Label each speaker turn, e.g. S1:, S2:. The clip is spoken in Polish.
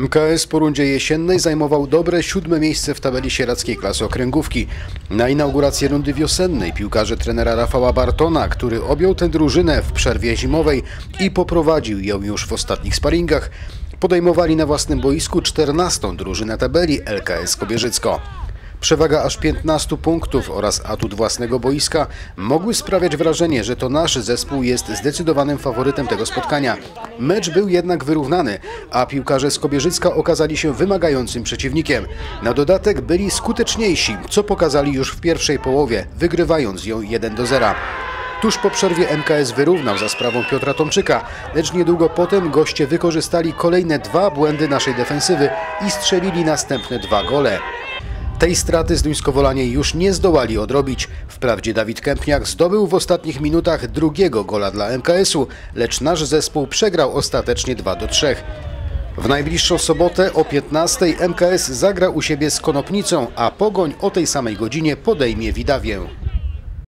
S1: MKS po rundzie jesiennej zajmował dobre siódme miejsce w tabeli sieradzkiej klasy okręgówki. Na inaugurację rundy wiosennej piłkarze trenera Rafała Bartona, który objął tę drużynę w przerwie zimowej i poprowadził ją już w ostatnich sparingach, podejmowali na własnym boisku 14. drużynę tabeli LKS Kobierzycko. Przewaga aż 15 punktów oraz atut własnego boiska mogły sprawiać wrażenie, że to nasz zespół jest zdecydowanym faworytem tego spotkania. Mecz był jednak wyrównany, a piłkarze z Kobierzycka okazali się wymagającym przeciwnikiem. Na dodatek byli skuteczniejsi, co pokazali już w pierwszej połowie, wygrywając ją 1 do 0. Tuż po przerwie MKS wyrównał za sprawą Piotra Tomczyka, lecz niedługo potem goście wykorzystali kolejne dwa błędy naszej defensywy i strzelili następne dwa gole. Tej straty Zduńskowolanie już nie zdołali odrobić. Wprawdzie Dawid Kępniak zdobył w ostatnich minutach drugiego gola dla MKS-u, lecz nasz zespół przegrał ostatecznie 2 do 3. W najbliższą sobotę o 15 MKS zagra u siebie z Konopnicą, a Pogoń o tej samej godzinie podejmie Widawię.